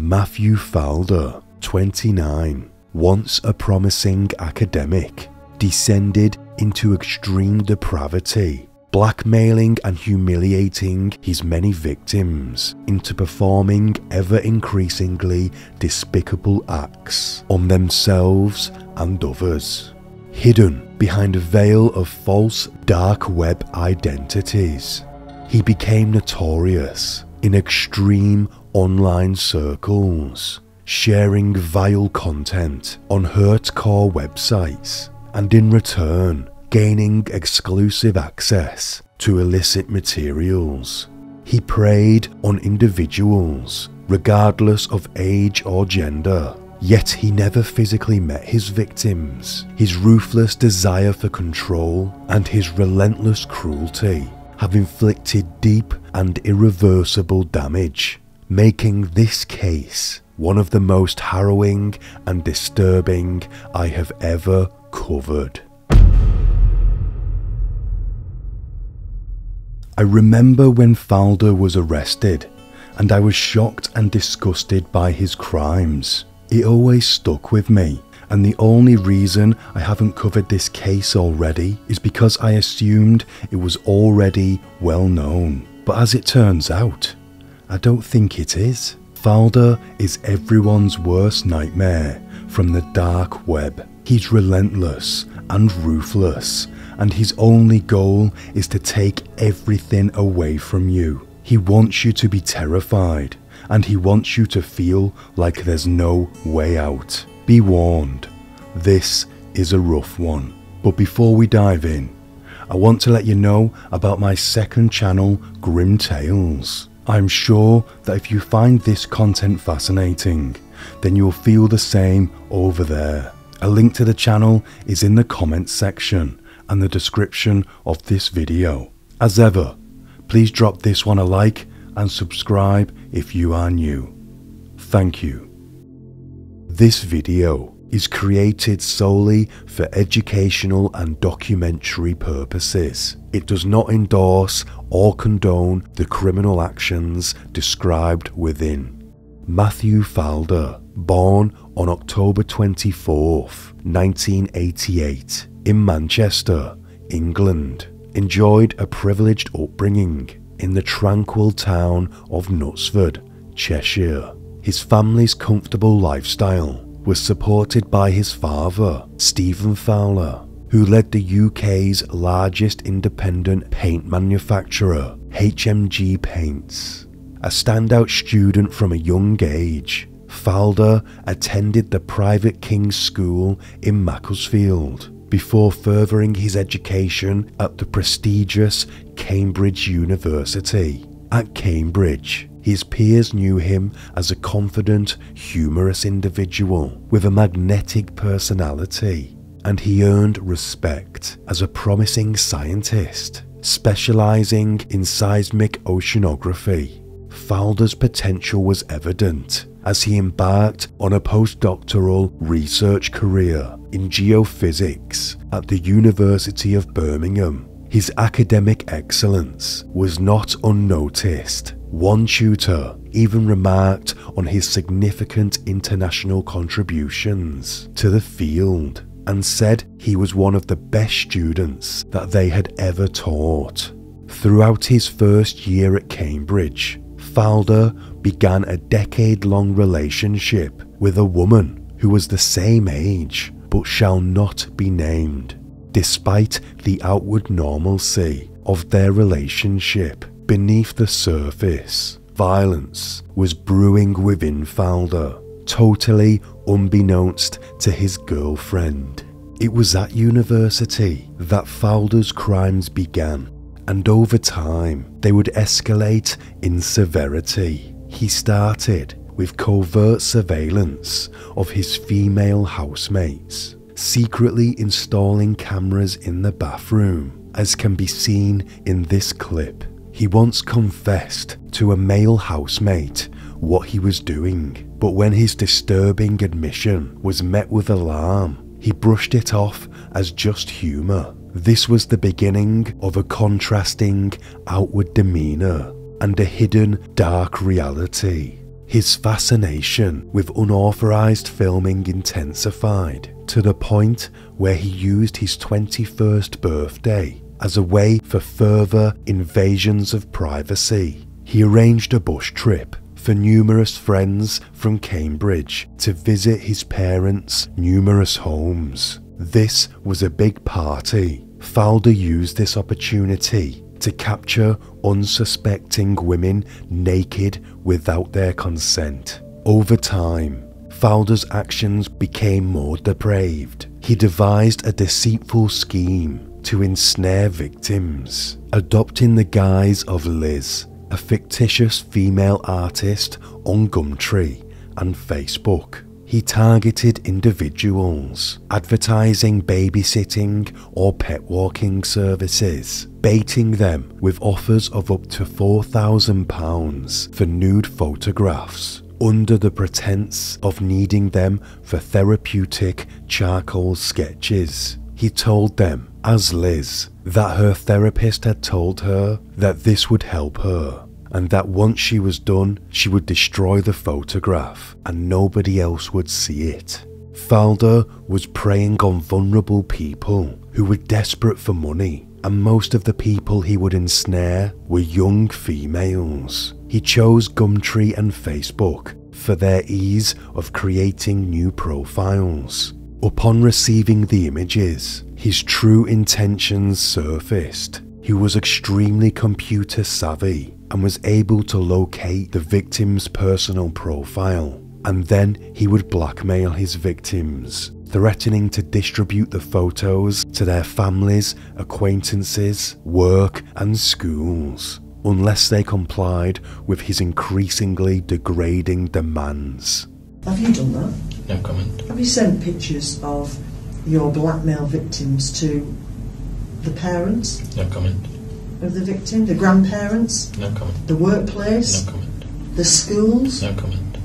Matthew Falder, 29, once a promising academic, descended into extreme depravity, blackmailing and humiliating his many victims into performing ever increasingly despicable acts on themselves and others. Hidden behind a veil of false dark web identities, he became notorious in extreme online circles, sharing vile content on hurtcore websites and in return gaining exclusive access to illicit materials. He preyed on individuals regardless of age or gender, yet he never physically met his victims. His ruthless desire for control and his relentless cruelty have inflicted deep and irreversible damage, making this case one of the most harrowing and disturbing I have ever covered. I remember when Falder was arrested and I was shocked and disgusted by his crimes. It always stuck with me and the only reason I haven't covered this case already is because I assumed it was already well known. But as it turns out, I don't think it is. Falder is everyone's worst nightmare from the dark web. He's relentless and ruthless, and his only goal is to take everything away from you. He wants you to be terrified, and he wants you to feel like there's no way out. Be warned, this is a rough one. But before we dive in, I want to let you know about my second channel, Grim Tales. I'm sure that if you find this content fascinating, then you'll feel the same over there. A link to the channel is in the comments section and the description of this video. As ever, please drop this one a like and subscribe if you are new. Thank you. This video is created solely for educational and documentary purposes. It does not endorse or condone the criminal actions described within. Matthew Falder, born on October 24th, 1988, in Manchester, England, enjoyed a privileged upbringing in the tranquil town of Knutsford, Cheshire. His family's comfortable lifestyle was supported by his father, Stephen Falder, who led the UK's largest independent paint manufacturer, HMG Paints. A standout student from a young age, Falder attended the private King's School in Macclesfield before furthering his education at the prestigious Cambridge University. At Cambridge, his peers knew him as a confident, humorous individual with a magnetic personality, and he earned respect as a promising scientist specializing in seismic oceanography. Falder's potential was evident as he embarked on a postdoctoral research career in geophysics at the University of Birmingham. His academic excellence was not unnoticed. One tutor even remarked on his significant international contributions to the field and said he was one of the best students that they had ever taught. Throughout his first year at Cambridge, Falder began a decade long relationship with a woman who was the same age but shall not be named. Despite the outward normalcy of their relationship, beneath the surface, violence was brewing within Falder, totally unbeknownst to his girlfriend. It was at university that Falder's crimes began, and over time they would escalate in severity. He started with covert surveillance of his female housemates, secretly installing cameras in the bathroom, as can be seen in this clip. He once confessed to a male housemate what he was doing, but when his disturbing admission was met with alarm, he brushed it off as just humour. This was the beginning of a contrasting outward demeanour and a hidden dark reality. his fascination with unauthorized filming intensified to the point where he used his 21st birthday as a way for further invasions of privacy. He arranged a bush trip for numerous friends from Cambridge to visit his parents' numerous homes. This was a big party. Falder used this opportunity to capture unsuspecting women naked without their consent. Over time, Falder's actions became more depraved. He devised a deceitful scheme to ensnare victims, adopting the guise of Liz, a fictitious female artist on Gumtree and Facebook. He targeted individuals, advertising babysitting or pet walking services, baiting them with offers of up to £4,000 for nude photographs under the pretense of needing them for therapeutic charcoal sketches. He told them, as Liz, that her therapist had told her that this would help her and that once she was done, she would destroy the photograph and nobody else would see it. Falder was preying on vulnerable people who were desperate for money, and most of the people he would ensnare were young females. He chose Gumtree and Facebook for their ease of creating new profiles. Upon receiving the images, his true intentions surfaced. He was extremely computer savvy and was able to locate the victim's personal profile, and then he would blackmail his victims, threatening to distribute the photos to their families, acquaintances, work, and schools, unless they complied with his increasingly degrading demands. Have you done that? No comment. Have you sent pictures of your blackmail victims to the parents No comment. of the victim, the grandparents, No comment. the workplace, No comment. the schools? No comment.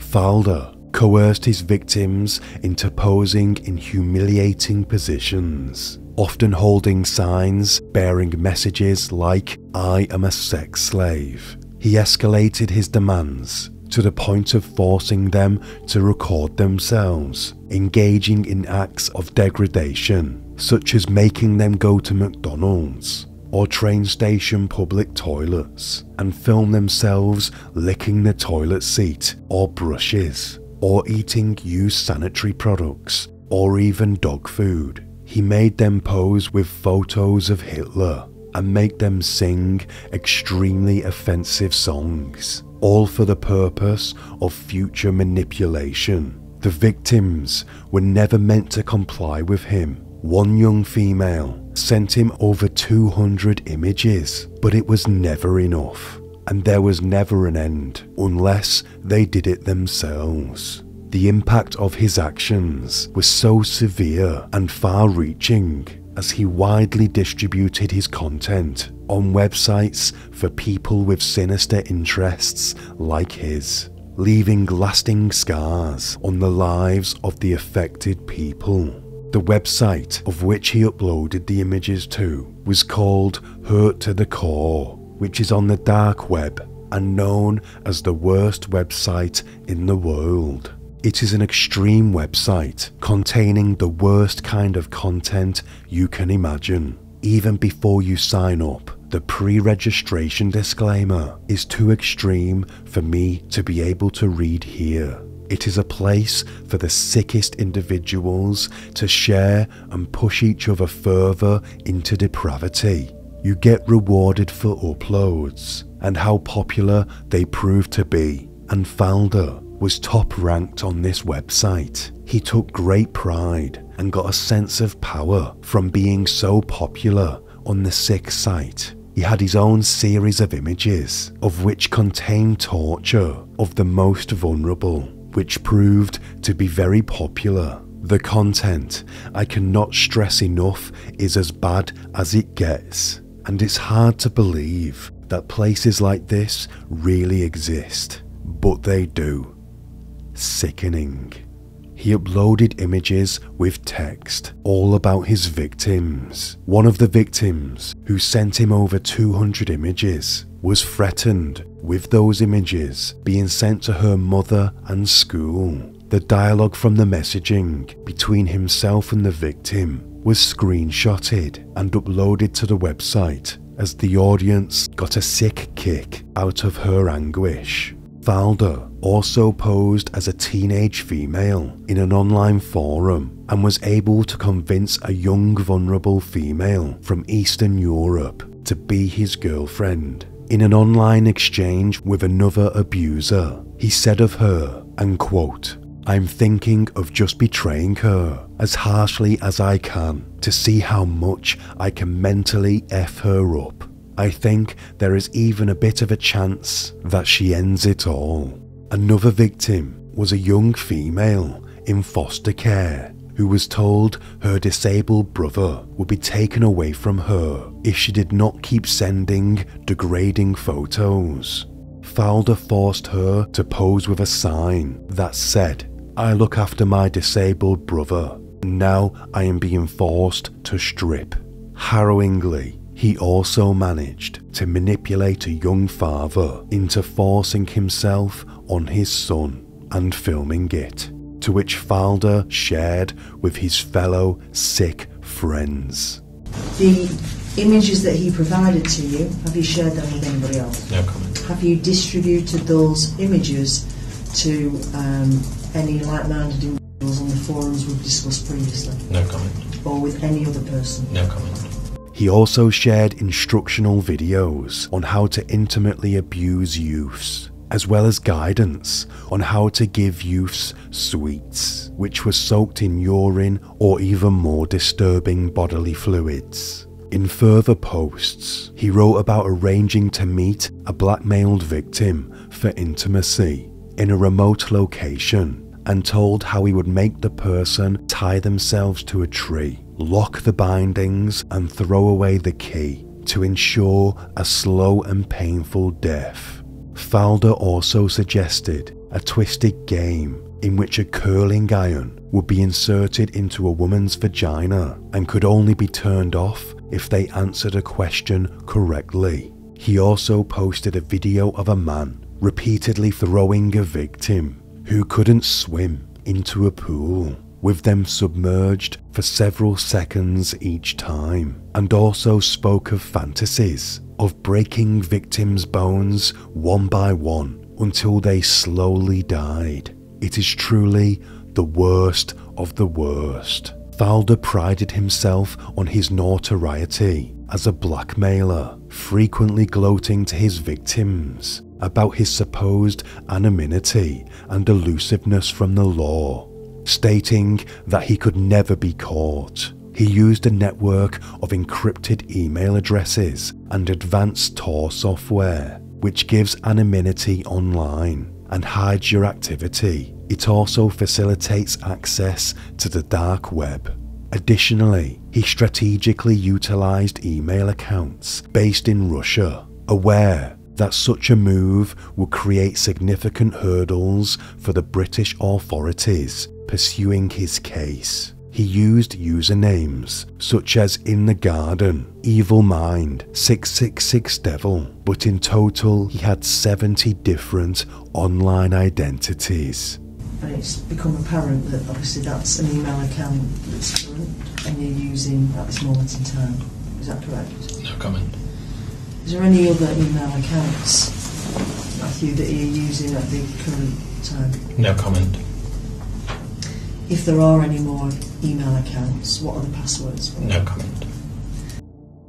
Falder coerced his victims into posing in humiliating positions, often holding signs bearing messages like, I am a sex slave. He escalated his demands to the point of forcing them to record themselves, engaging in acts of degradation, such as making them go to McDonald's or train station public toilets and film themselves licking the toilet seat or brushes, or eating used sanitary products, or even dog food. He made them pose with photos of Hitler and make them sing extremely offensive songs, all for the purpose of future manipulation. The victims were never meant to comply with him. One young female sent him over 200 images, but it was never enough, and there was never an end unless they did it themselves. The impact of his actions was so severe and far reaching as he widely distributed his content on websites for people with sinister interests like his, leaving lasting scars on the lives of the affected people. The website of which he uploaded the images to was called Hurt to the Core, which is on the dark web and known as the worst website in the world. It is an extreme website containing the worst kind of content you can imagine. Even before you sign up, the pre registration disclaimer is too extreme for me to be able to read here. It is a place for the sickest individuals to share and push each other further into depravity. You get rewarded for uploads and how popular they prove to be, and Falder was top ranked on this website. He took great pride and got a sense of power from being so popular on the sick site. He had his own series of images, of which contained torture of the most vulnerable, which proved to be very popular. The content, I cannot stress enough, is as bad as it gets, and it's hard to believe that places like this really exist, but they do. Sickening. He uploaded images with text all about his victims. One of the victims, who sent him over 200 images, was threatened with those images being sent to her mother and school. The dialogue from the messaging between himself and the victim was screenshotted and uploaded to the website as the audience got a sick kick out of her anguish. Falder also posed as a teenage female in an online forum and was able to convince a young vulnerable female from Eastern Europe to be his girlfriend. In an online exchange with another abuser, he said of her, and quote, I'm thinking of just betraying her as harshly as I can to see how much I can mentally F her up. I think there is even a bit of a chance that she ends it all. Another victim was a young female in foster care who was told her disabled brother would be taken away from her if she did not keep sending degrading photos. Falder forced her to pose with a sign that said, I look after my disabled brother. Now I am being forced to strip. Harrowingly, he also managed to manipulate a young father into forcing himself on his son and filming it to which Falder shared with his fellow sick friends. The images that he provided to you, have you shared them with anybody else? No comment. Have you distributed those images to um, any like-minded individuals on the forums we've discussed previously, No comment. or with any other person? No comment. He also shared instructional videos on how to intimately abuse youths, as well as guidance on how to give youths sweets, which were soaked in urine or even more disturbing bodily fluids. In further posts, he wrote about arranging to meet a blackmailed victim for intimacy in a remote location and told how he would make the person tie themselves to a tree, lock the bindings, and throw away the key to ensure a slow and painful death. Falder also suggested a twisted game in which a curling iron would be inserted into a woman's vagina and could only be turned off if they answered a question correctly. He also posted a video of a man repeatedly throwing a victim who couldn't swim into a pool, with them submerged for several seconds each time, and also spoke of fantasies of breaking victims' bones one by one until they slowly died. It is truly the worst of the worst. Falder prided himself on his notoriety as a blackmailer, frequently gloating to his victims about his supposed anonymity and elusiveness from the law, stating that he could never be caught. He used a network of encrypted email addresses and advanced Tor software, which gives anonymity online and hides your activity. It also facilitates access to the dark web. Additionally, he strategically utilized email accounts based in Russia, aware that such a move would create significant hurdles for the British authorities pursuing his case. He used usernames such as In the Garden, Evil Mind, 666 Devil, but in total he had 70 different online identities. And it's become apparent that obviously that's an email account that's current and you're using at this moment in time. Is that correct? No comment. Is there any other email accounts, Matthew, that you're using at the current time? No comment. If there are any more email accounts, what are the passwords for? No comment.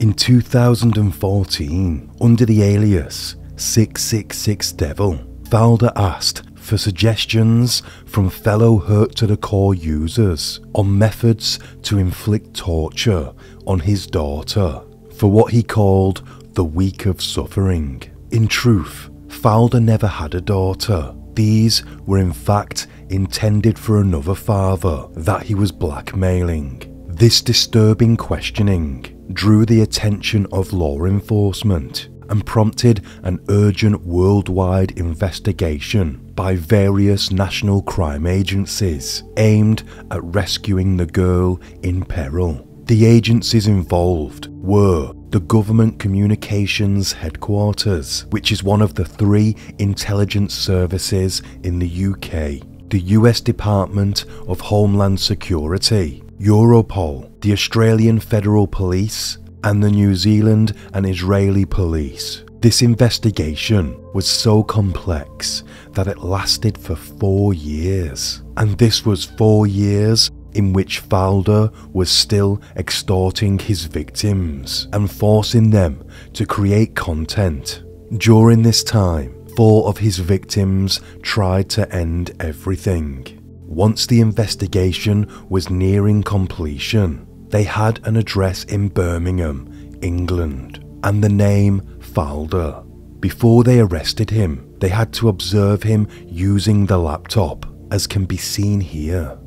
In 2014, under the alias 666 Devil, Falder asked for suggestions from fellow Hurt to the Core users on methods to inflict torture on his daughter for what he called the week of suffering. In truth, Falder never had a daughter. These were in fact intended for another father that he was blackmailing. This disturbing questioning drew the attention of law enforcement and prompted an urgent worldwide investigation by various national crime agencies aimed at rescuing the girl in peril. The agencies involved were the Government Communications Headquarters, which is one of the three intelligence services in the UK, the US Department of Homeland Security, Europol, the Australian Federal Police, and the New Zealand and Israeli police. This investigation was so complex that it lasted for four years. And this was four years in which Falder was still extorting his victims and forcing them to create content. During this time, four of his victims tried to end everything. Once the investigation was nearing completion, they had an address in Birmingham, England, and the name Falder. Before they arrested him, they had to observe him using the laptop, as can be seen here.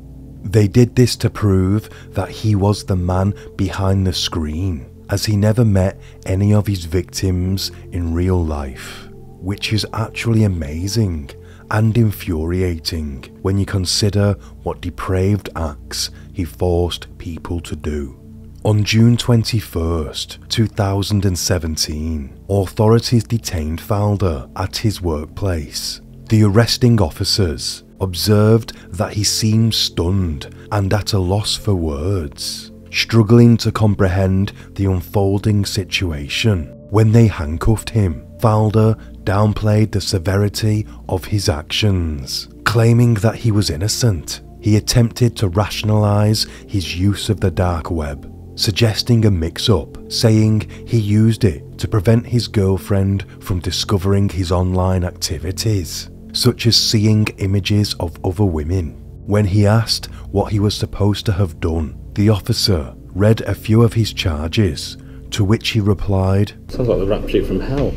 They did this to prove that he was the man behind the screen, as he never met any of his victims in real life, which is actually amazing and infuriating when you consider what depraved acts he forced people to do. On June 21st, 2017, authorities detained Falder at his workplace. The arresting officers observed that he seemed stunned and at a loss for words, struggling to comprehend the unfolding situation. When they handcuffed him, Falder downplayed the severity of his actions, claiming that he was innocent. He attempted to rationalize his use of the dark web, suggesting a mix up, saying he used it to prevent his girlfriend from discovering his online activities such as seeing images of other women. When he asked what he was supposed to have done, the officer read a few of his charges, to which he replied, Sounds like the rap sheet from hell.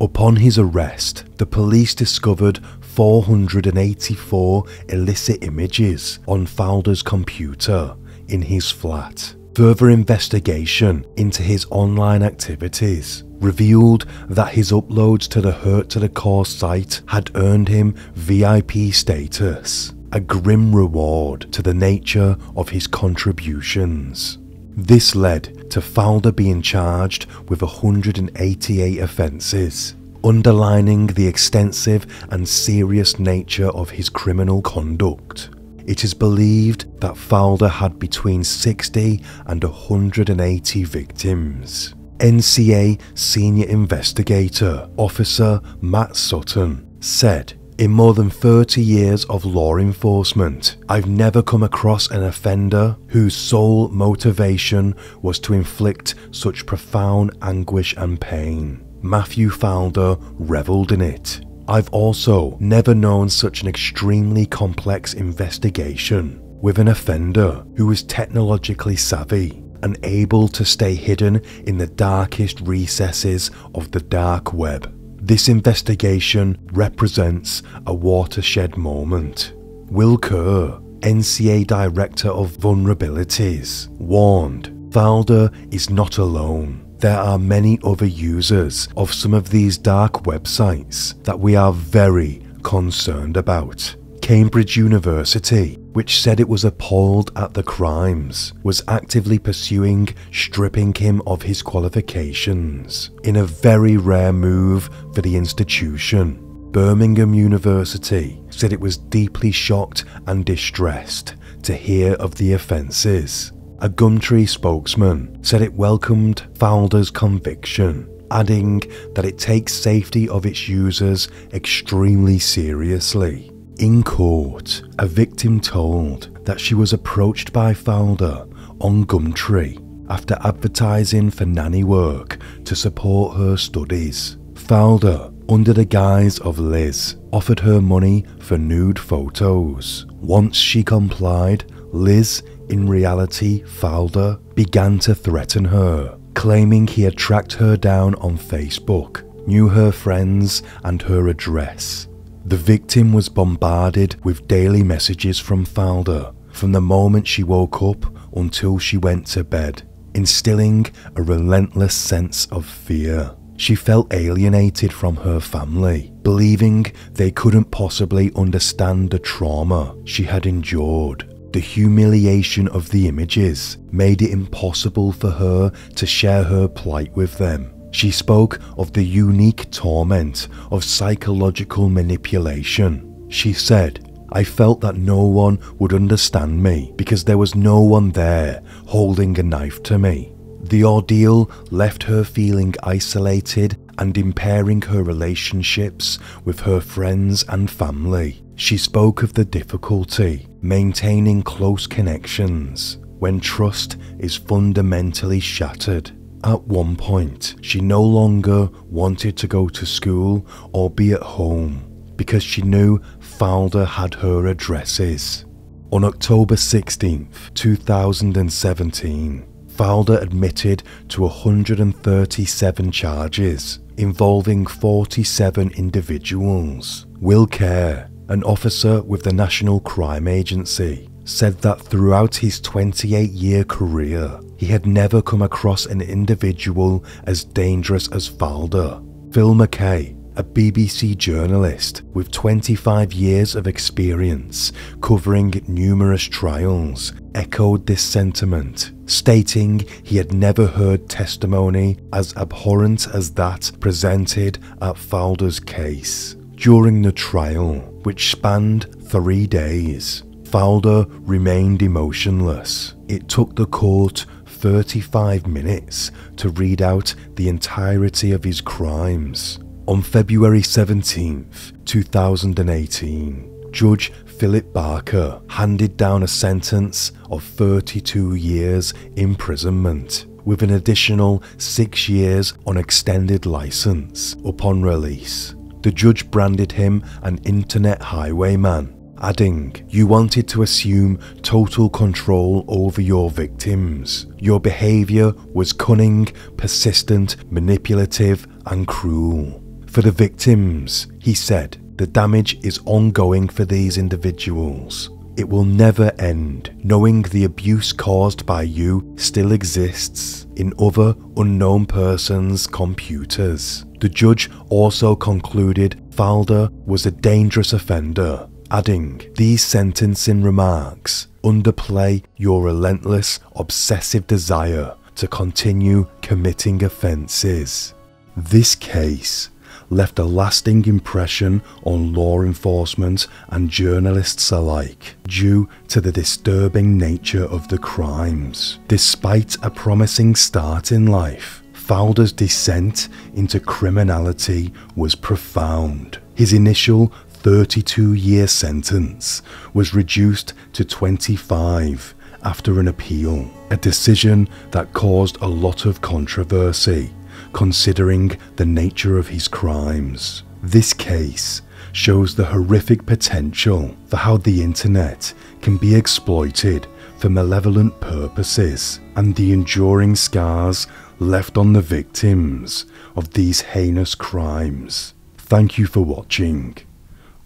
Upon his arrest, the police discovered 484 illicit images on Falder's computer in his flat. Further investigation into his online activities revealed that his uploads to the Hurt to the Core site had earned him VIP status, a grim reward to the nature of his contributions. This led to Falder being charged with 188 offences, underlining the extensive and serious nature of his criminal conduct. It is believed that Falder had between 60 and 180 victims. NCA Senior Investigator Officer Matt Sutton said, In more than 30 years of law enforcement, I've never come across an offender whose sole motivation was to inflict such profound anguish and pain. Matthew Falder revelled in it. I've also never known such an extremely complex investigation with an offender who was technologically savvy and able to stay hidden in the darkest recesses of the dark web. This investigation represents a watershed moment. Will Kerr, NCA Director of Vulnerabilities, warned Falder is not alone there are many other users of some of these dark websites that we are very concerned about. Cambridge University, which said it was appalled at the crimes, was actively pursuing stripping him of his qualifications in a very rare move for the institution. Birmingham University said it was deeply shocked and distressed to hear of the offences a Gumtree spokesman said it welcomed Falder's conviction, adding that it takes safety of its users extremely seriously. In court, a victim told that she was approached by Falder on Gumtree after advertising for nanny work to support her studies. Falder, under the guise of Liz, offered her money for nude photos. Once she complied, Liz in reality, Falder began to threaten her, claiming he had tracked her down on Facebook, knew her friends and her address. The victim was bombarded with daily messages from Falder from the moment she woke up until she went to bed, instilling a relentless sense of fear. She felt alienated from her family, believing they couldn't possibly understand the trauma she had endured The humiliation of the images made it impossible for her to share her plight with them. She spoke of the unique torment of psychological manipulation. She said, I felt that no one would understand me because there was no one there holding a knife to me. The ordeal left her feeling isolated and impairing her relationships with her friends and family. She spoke of the difficulty maintaining close connections when trust is fundamentally shattered. At one point, she no longer wanted to go to school or be at home because she knew Falder had her addresses. On October 16th, 2017, Falder admitted to 137 charges involving 47 individuals. Will Kerr, an officer with the National Crime Agency, said that throughout his 28 year career, he had never come across an individual as dangerous as Falder. Phil McKay, a BBC journalist with 25 years of experience covering numerous trials, echoed this sentiment, stating he had never heard testimony as abhorrent as that presented at Falder's case. During the trial, which spanned three days, Falder remained emotionless. It took the court 35 minutes to read out the entirety of his crimes. On February 17, 2018, Judge Philip Parker handed down a sentence of 32 years imprisonment with an additional six years on extended license upon release. The judge branded him an internet highwayman, adding, You wanted to assume total control over your victims. Your behaviour was cunning, persistent, manipulative, and cruel. For the victims, he said, the damage is ongoing for these individuals. It will never end, knowing the abuse caused by you still exists in other unknown persons' computers. The judge also concluded Falder was a dangerous offender, adding, These sentencing remarks underplay your relentless, obsessive desire to continue committing offences. This case left a lasting impression on law enforcement and journalists alike due to the disturbing nature of the crimes. Despite a promising start in life, Falder's descent into criminality was profound. His initial 32 year sentence was reduced to 25 after an appeal, a decision that caused a lot of controversy considering the nature of his crimes. This case shows the horrific potential for how the internet can be exploited for malevolent purposes and the enduring scars left on the victims of these heinous crimes. Thank you for watching.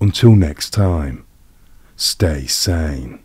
Until next time, stay sane.